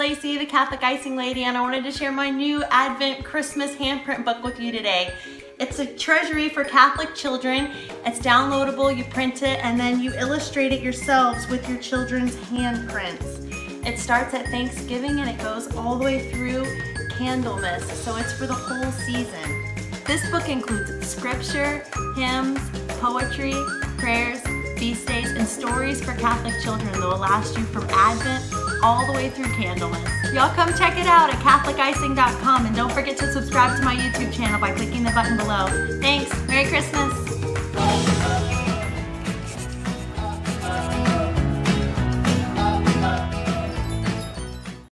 Lacey, the Catholic Icing Lady, and I wanted to share my new Advent Christmas handprint book with you today. It's a treasury for Catholic children. It's downloadable, you print it, and then you illustrate it yourselves with your children's handprints. It starts at Thanksgiving and it goes all the way through Candlemas, so it's for the whole season. This book includes scripture, hymns, poetry, prayers, feast days, and stories for Catholic children that will last you from Advent all the way through Candlemas. Y'all come check it out at CatholicIcing.com and don't forget to subscribe to my YouTube channel by clicking the button below. Thanks. Merry.